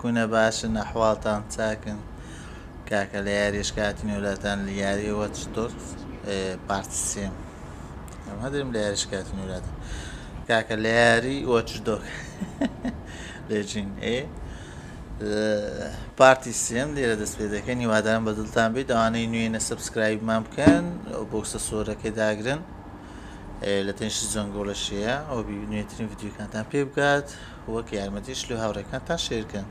بکوونە باشن ئەحواڵتان چاکن. کاکە لە یاریش کاتی نولاتان لە یاریەوە چۆر پارتسیێم ئەم هەدرم لە یاریش کاتی نولاتە کاکە لە یاری وەچدۆک لێجین ئێ پارتی سێم لێرە دەست پێ دەکەن هیوادارم بە دڵتان بیت ئەوانەی نوێنە سبسکرایبمان بکەن ئەو بۆکسە سۆرەکەی داگرن. لە تەنشی زۆنگۆڵەشەیە ئەو نوێترین یددیوکانتان پێ بکات وەک یارمەتیش لە هاوڕێکانتان شێرکەن.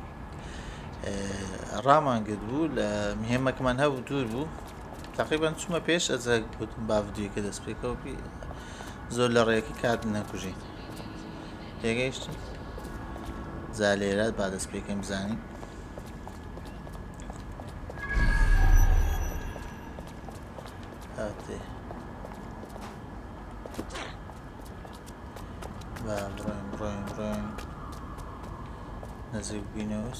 ڕامانگرت بوو لە مهێمەکەمان هەبوو دوور بوو. تقریبان چوومە پێش ئەجە گوتم باودیەکە دەست پێکەوە زۆر لە ڕێەکەی کات نەکوژی پێگەیشتن جا لێرات با دەست پێکەم بزانین. هاتێ. با بڕۆین بڕۆین بڕۆین. نزیک بینەوە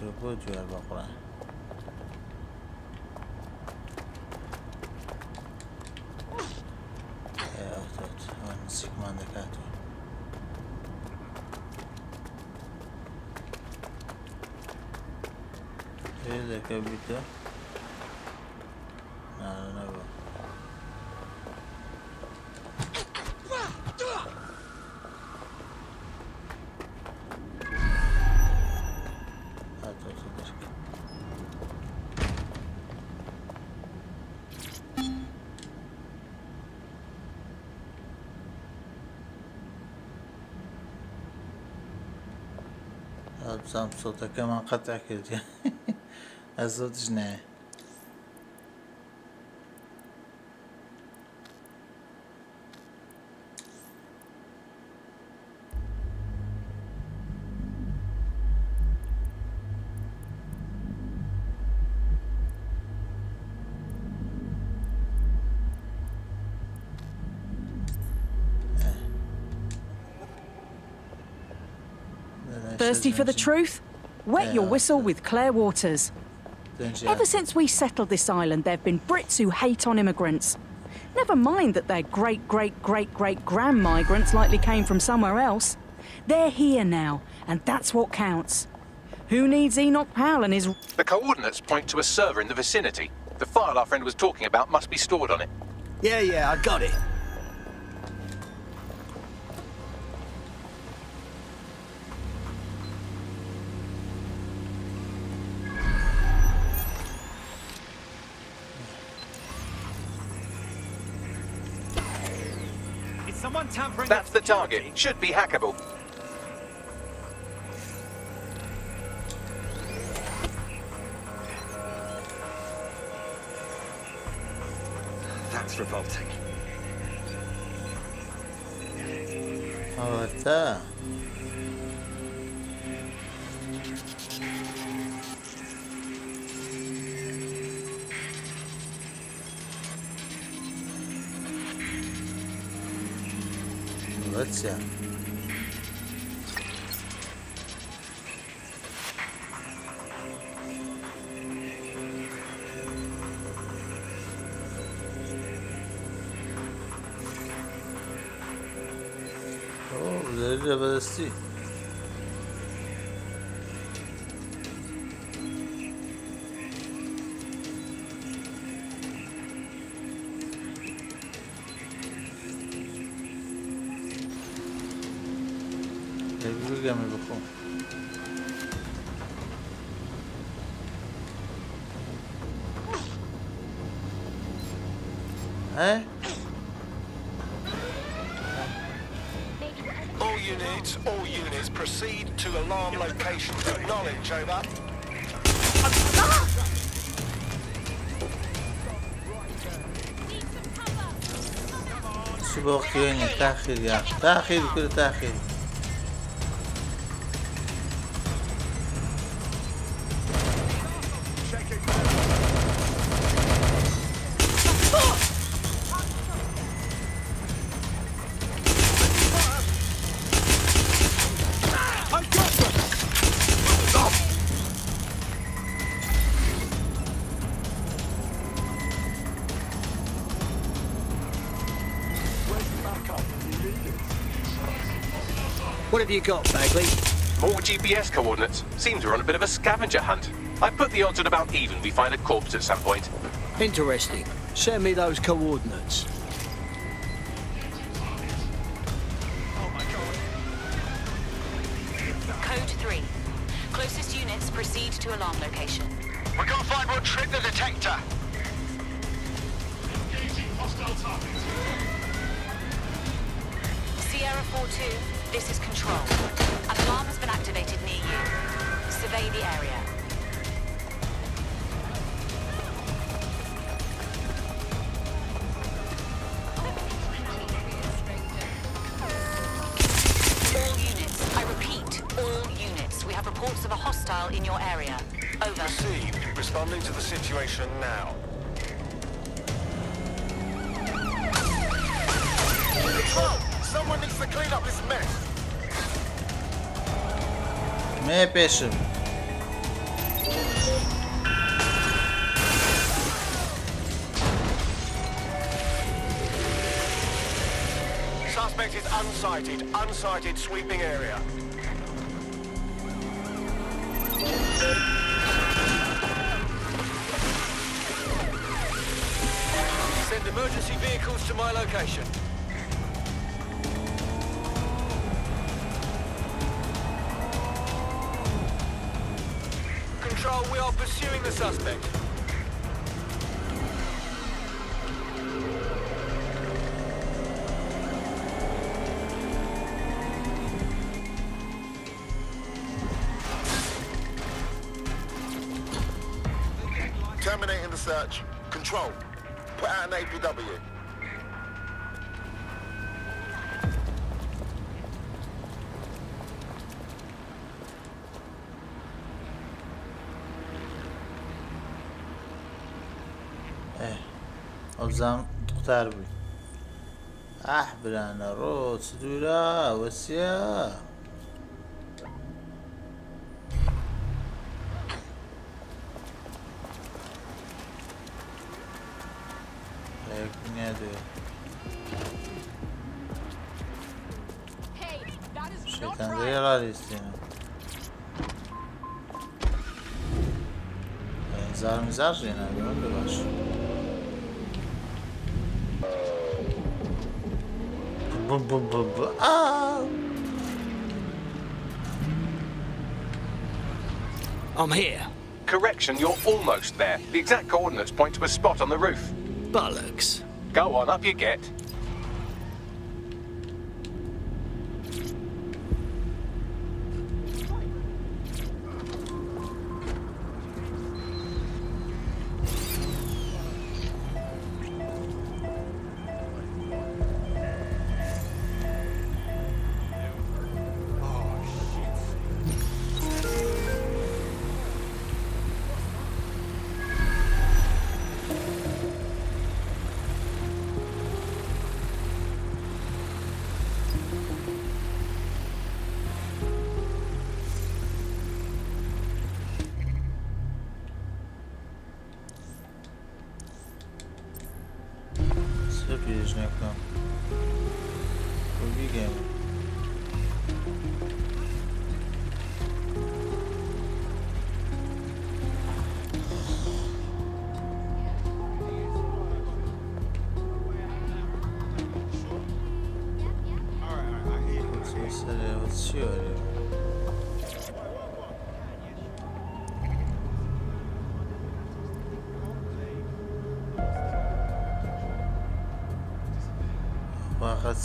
تخرج البقرة. آه، يا آه، نسيك ما عندك إيه بزانم سۆتەکەمان قەتع کردی ئەس زۆتش نایە Thirsty for the truth? Wet your whistle with Claire Waters. Ever since we settled this island, there have been Brits who hate on immigrants. Never mind that their great, great, great, great grand migrants likely came from somewhere else. They're here now, and that's what counts. Who needs Enoch Powell and his. The coordinates point to a server in the vicinity. The file our friend was talking about must be stored on it. Yeah, yeah, I got it. That's the target. Should be hackable. That's revolting. Oh, tá. Let's see. Oh, there's a ئە All units, all units, proceed to alarm location. Acknowledge, over. چی بۆ خوێنی تاخیر یا تاخیر کرد What have you got, Bagley? More GPS coordinates. Seems we're on a bit of a scavenger hunt. I put the odds at about even we find a corpse at some point. Interesting. Send me those coordinates. Me peşim. Suspect is unsighted. Unsighted sweeping area. Send emergency vehicles to my location. Control, we are pursuing the suspect. Terminating the search. Control. Put out an APW. تار بووی ئاح برانە ڕۆچ دوورە وەسیە شیتان دەیە ڕاریستێنە هزار مزار I'm here. Correction, you're almost there. The exact coordinates point to a spot on the roof. Bollocks. Go on, up you get.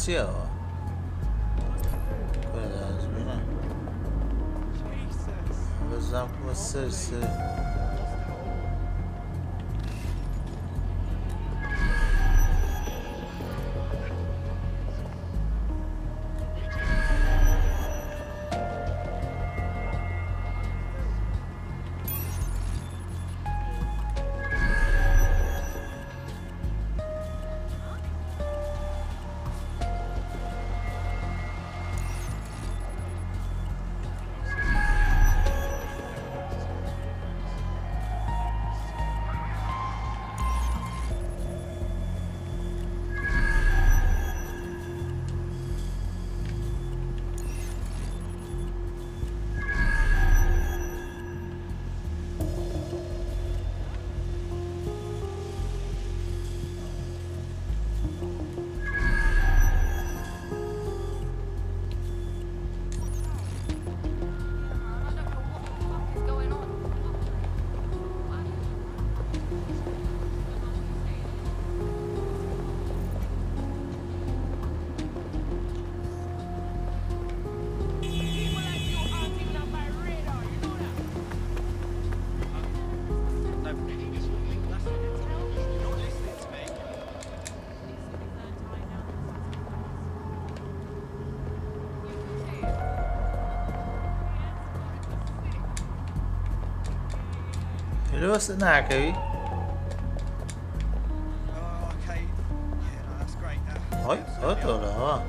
céu. Cuidado, menina. Vou avisar com vocês. thì đó sẽ là cái oh, Ôi, ớt rồi đó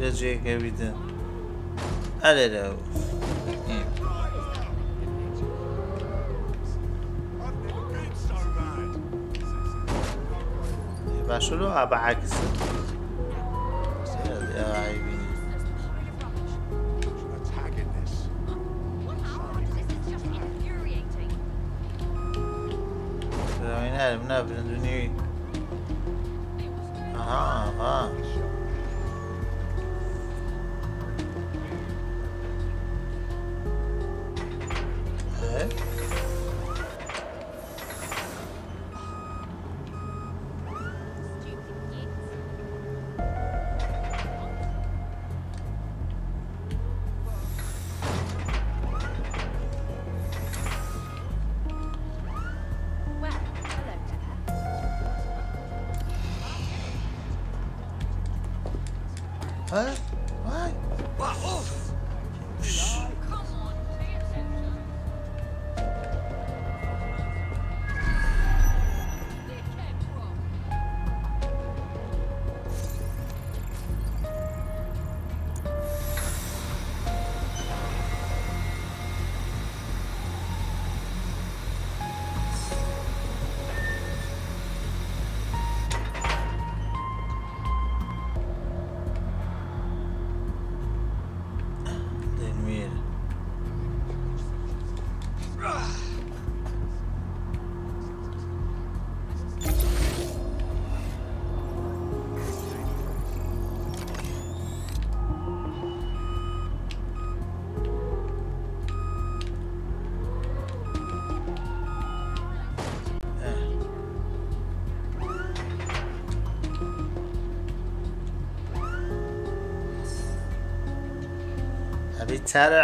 گۆدم دەبێت لە جێگەویدن ئەلێرە باشلو ئابە عکس نارم نابرن دنیوی Aha, aha.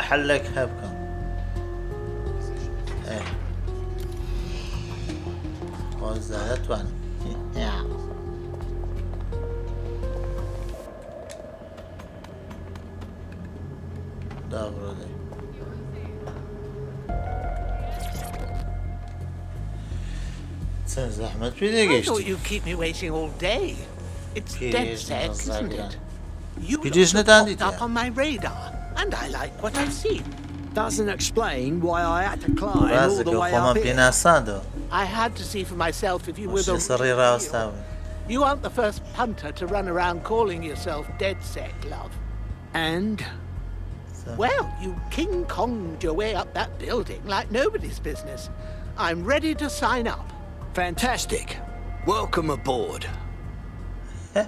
حلك هبكم ايه وانا. I thought you'd keep me waiting all day. It's DedSec, isn't it? You just popped up on my radar and I like what I've seen. Doesn't explain why I had to climb all the way up here. I had to see for myself if you were the You aren't the first punter to run around calling yourself DedSec, love. And? Well, you King Konged your way up that building like nobody's business. I'm ready to sign up. Fantastic. Welcome aboard.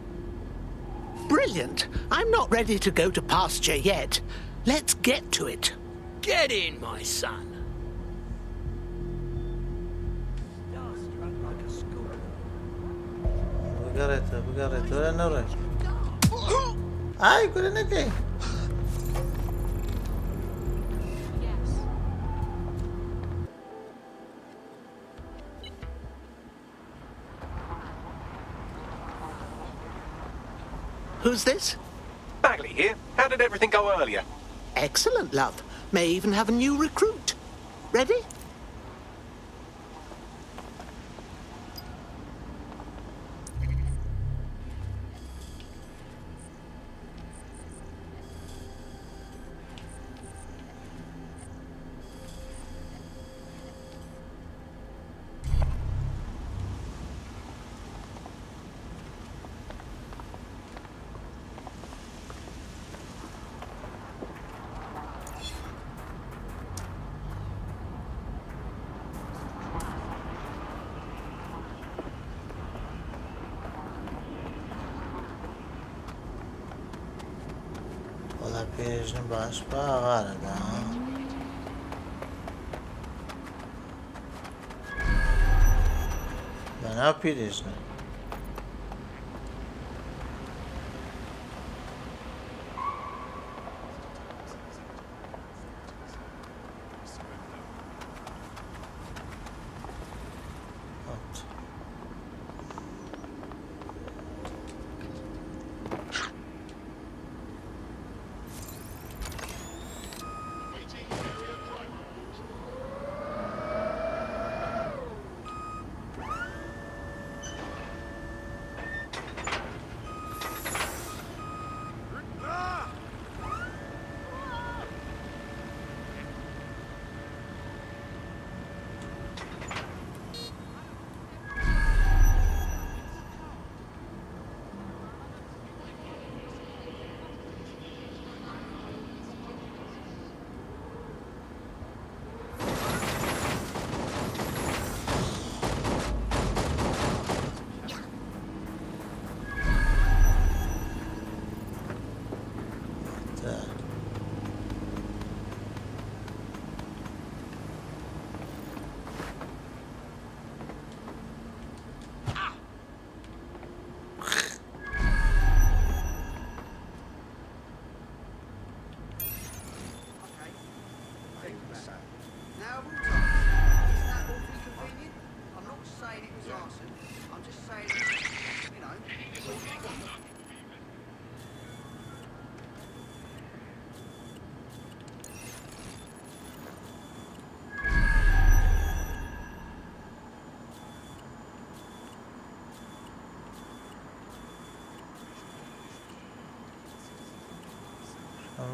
brilliant. I'm not ready to go to pasture yet. Let's get to it. Get in, my son. We got it, we got it. We're not right. I couldn't Who's this? Bagley here. How did everything go earlier? Excellent, love. May even have a new recruit. Ready? başka arada. Ben ne yapıyorsun?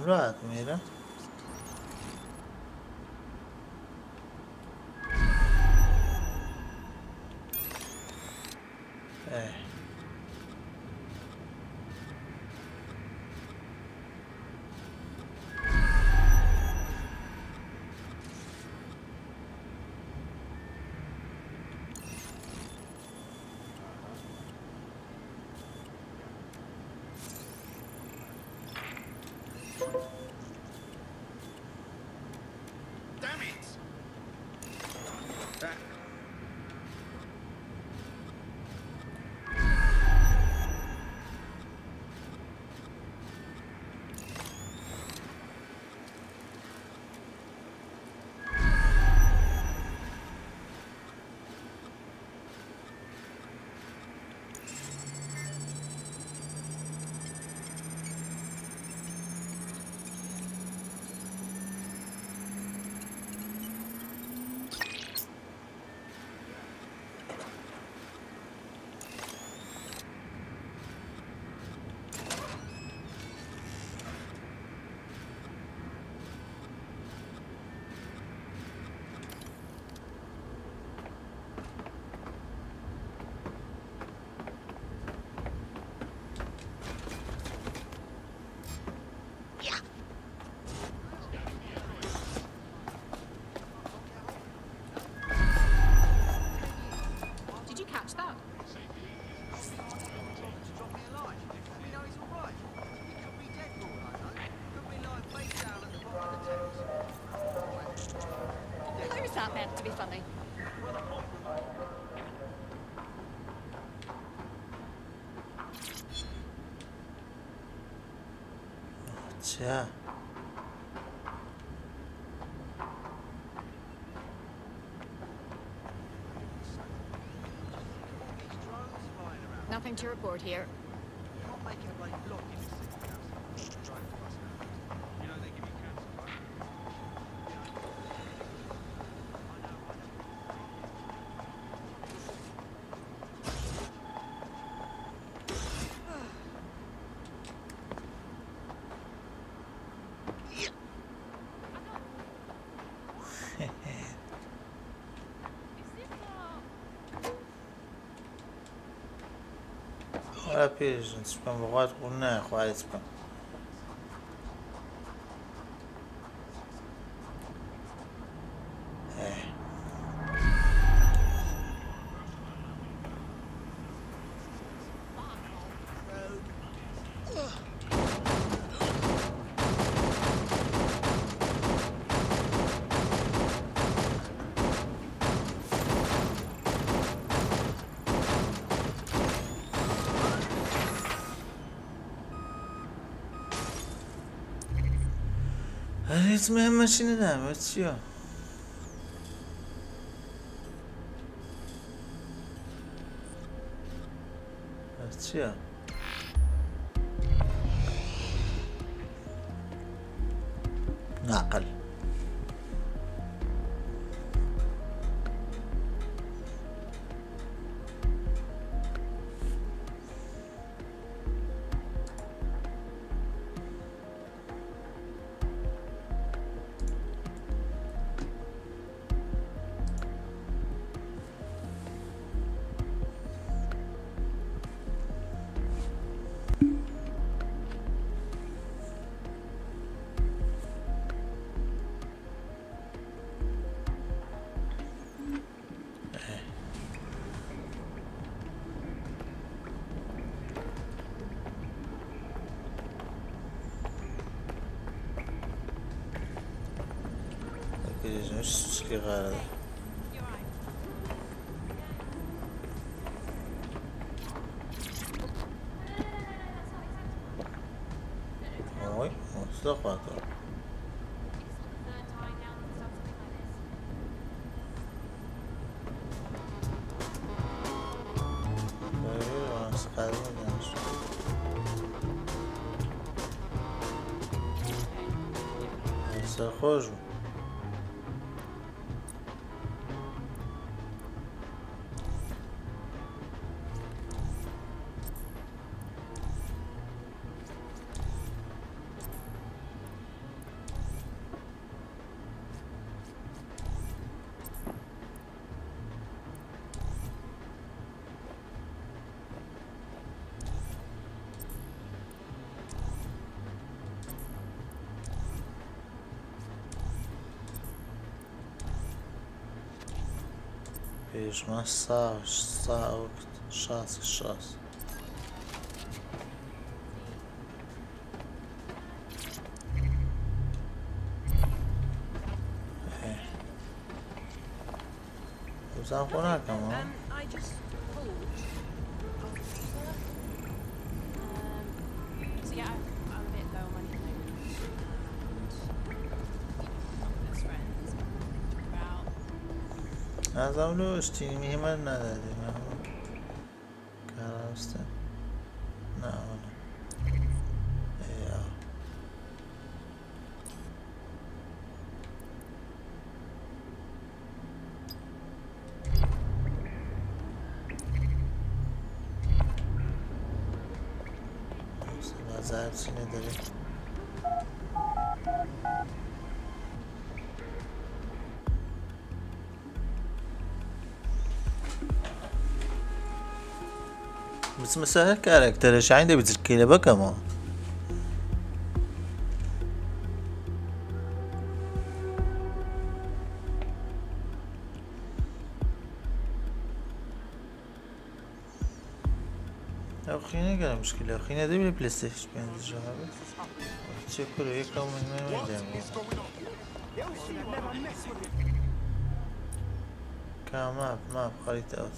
रहा मेरा। meant to be funny. Yeah. Nothing to report here. پیرژن سپم وقت قول نه خواهد سپم. هیچ مهم ماشینه در چیا چیا geleceğim. Şu çıkıyor arada. Oy, mutlu kapatalım. mas massage, saugt, chasse, chasse. É. Usar o buraco, mano. از اون رو اشتیمی من ندادیم مثلا character شعين بتزكي لي بكما أخينا قال مشكلة. أخينا دي بلاي بلاي ستيشن بين الجهاب تشكروا يكرم من من من كام ماب ماب خريطة اوت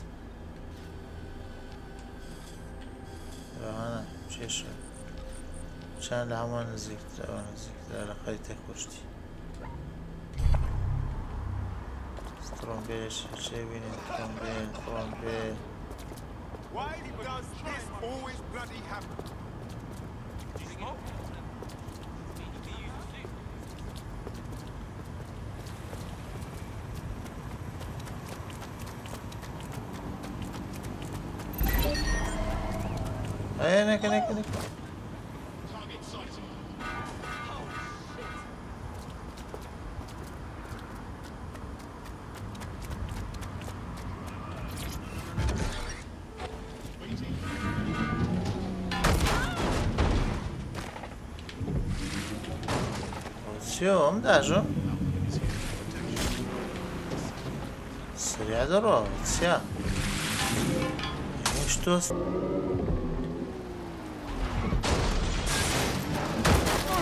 به منم چشم چند همان نزدیک نزدیک در خریطه کشتی ترومبل چه بینیم سترومبیل سترومبیل Why does this always bloody happen? Did you Smoke? Ayan, naka, naka, naka. Все, даже. Сряд здорово, вся. И что?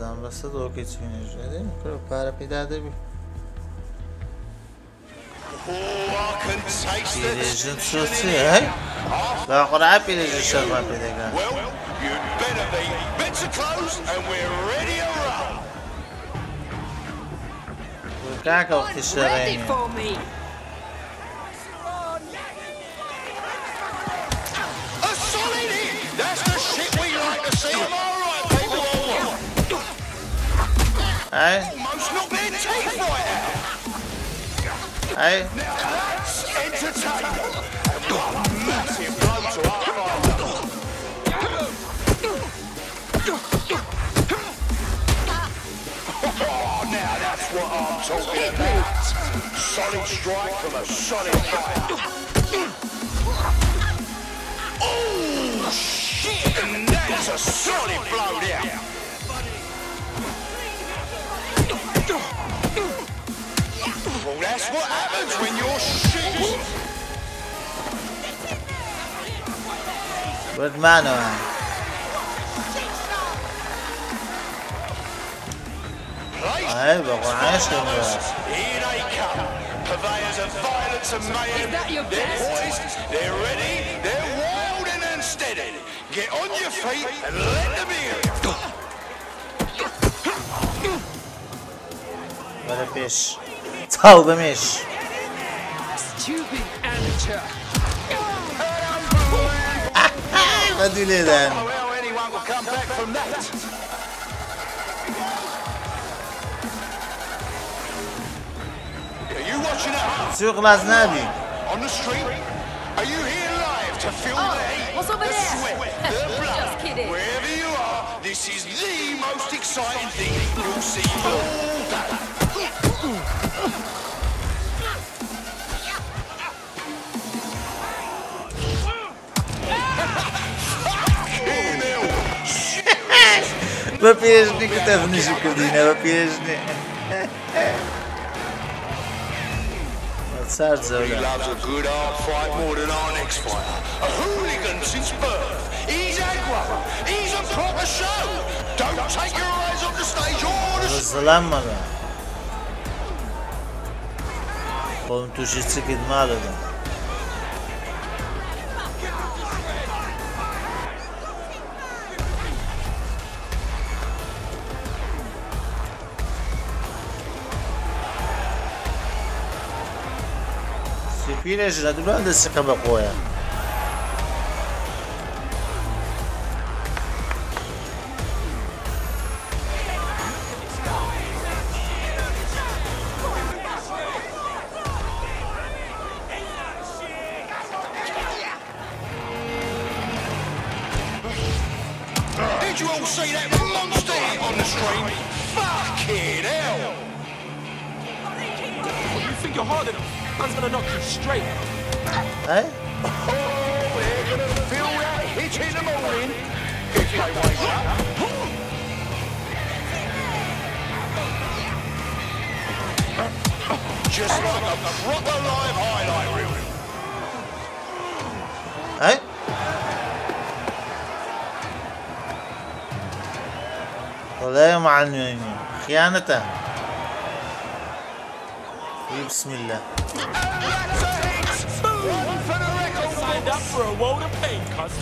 az ambassador que tinha ajuda para piedade. Pirejit sözü hey. Daha kolay pirejit sözü var pirejit. eu kanka o kişi Hey. Almost not being teeth right now. Hey. Now that's entertainment. Massive blow to our Oh, now that's what I'm talking about. Solid strike from a solid fighter. Oh, shit! And that's a solid blow there. what happens when you're shit? Good manner? Hey, but we're asking Here they come. Purveyors of violence and mayhem. They're poised, they're ready, they're wild and unsteady. Get on your feet and let them in. What a fish. Tal demiş. Ödüleden. Sur Glasnadi. On the street? Are you here live to feel oh, the what's over the there? sweat, the blood? Just kidding. Wherever you are, this is the most exciting thing you'll see all day. Въпиежника те внизу кадина, въпиежни. Sad zone. He loves a good hard fight more than our next fighter. A hooligan since birth. He's aggro. He's a proper show. Don't take your eyes off the stage or the... Zalanma lan. Oğlum Se sıkılma adamı. Spinajına duran desse sıkama koyar. خيانته بسم الله That's a hit! One for the record Signed up for a world of pain, cuz.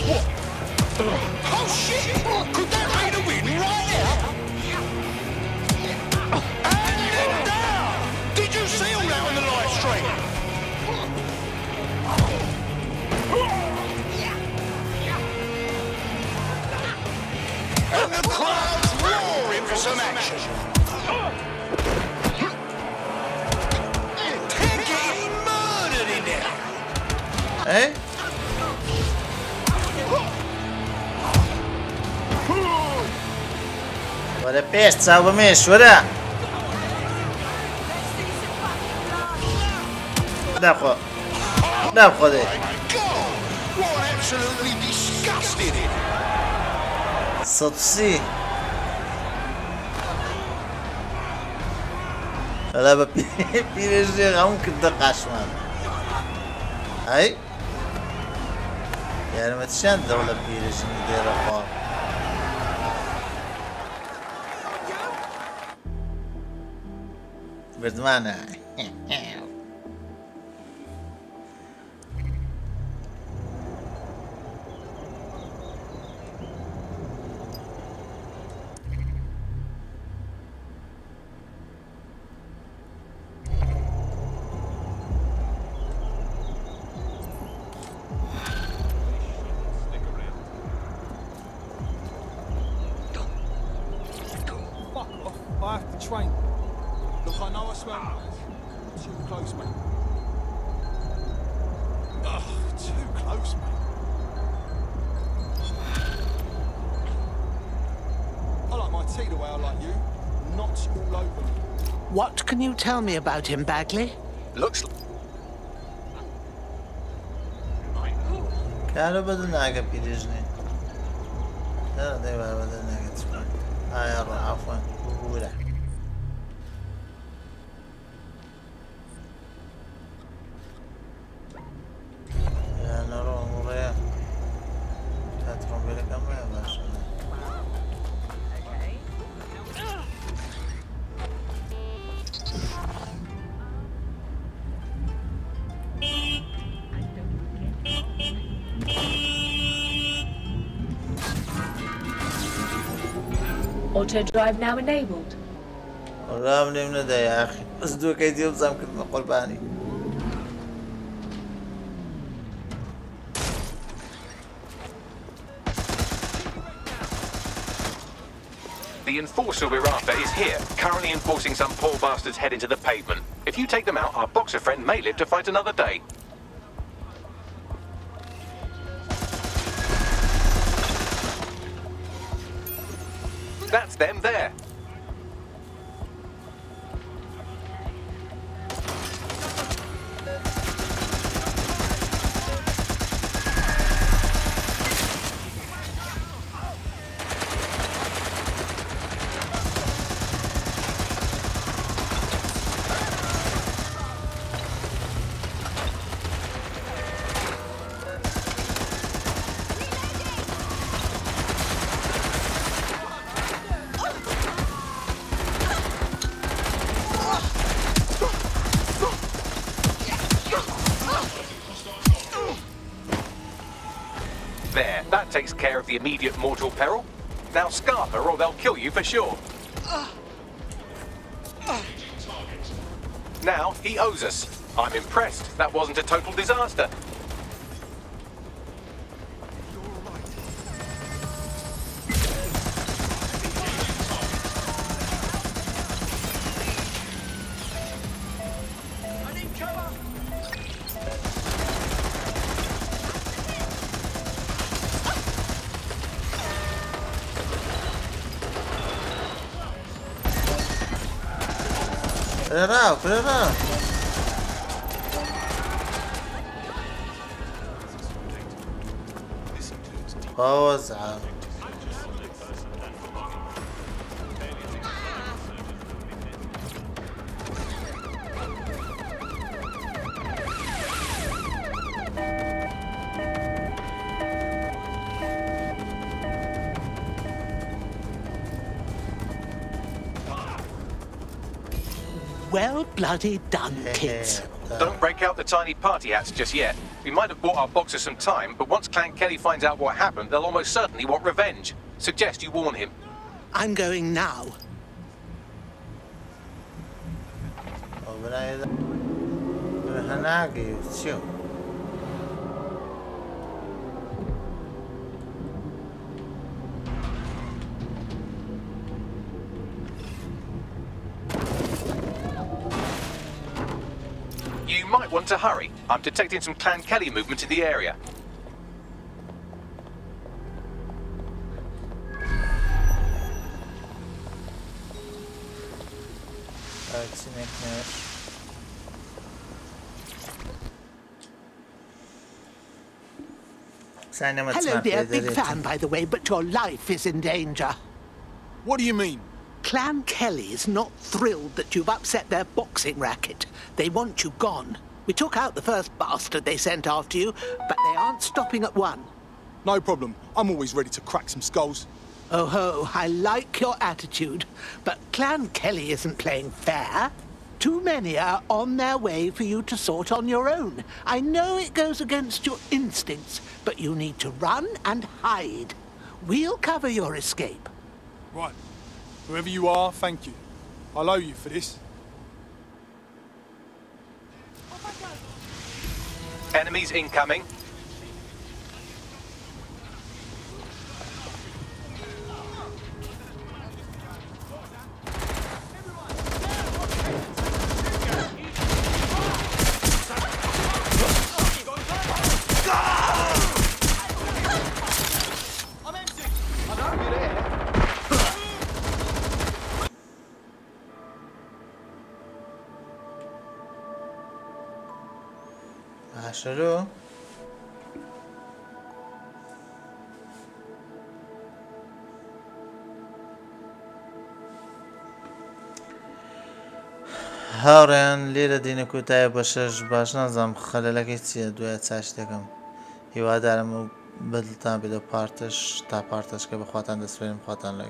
پێش چاوبمێ شوەرە داخۆ داخۆدێ سەسی ئەلا بە پیرێژێ ئەوم کردە قاشمان ئەی یارمەتیشان دەوڵە پیرژنی دێرەخواڵ विद्वान है। ممكن دق عشمان هاي يعني ما تشان دولة بيرجي دير فار بردمانة tell me about him, Bagley? Looks كانوا بدون ناقة بيرجني لا دايما بدون ناقة تسمع آه عفوا بقولها Auto drive now enabled. والله من من ده يا أخي بس دو كيدي يبزم كنت نقول باني The enforcer we're after is here, currently enforcing some poor bastard's head into the pavement. If you take them out, our boxer friend may live to fight another day. Them there. There, that takes care of the immediate mortal peril. Now Scarper or they'll kill you for sure. Now he owes us. I'm impressed. That wasn't a total disaster. 不是 bloody done, kids. Don't break out the tiny party hats just yet. We might have bought our boxer some time, but once Clan Kelly finds out what happened, they'll almost certainly want revenge. Suggest you warn him. I'm going now. Over there. Hanagi, sure. Might want to hurry. I'm detecting some Clan Kelly movement in the area. Evet, sinekler. Hello, dear. Big fan, by the way, but your life is in danger. What do you mean? Clan Kelly is not thrilled that you've upset their boxing racket. They want you gone. We took out the first bastard they sent after you, but they aren't stopping at one. No problem. I'm always ready to crack some skulls. Oh ho, I like your attitude. But Clan Kelly isn't playing fair. Too many are on their way for you to sort on your own. I know it goes against your instincts, but you need to run and hide. We'll cover your escape. Right. Whoever you are, thank you. I'll owe you for this. Enemies incoming. شروع. هاوڕێن لێرە دینە کوتایە بە شەش باش نازانم خەلەلەکەی چییە؟ دوای چاش دەکەم هیوادارم و بەدڵتان بێت پارتش تا پارتشکە بەخواتان دەسوێنم خواتان لەگە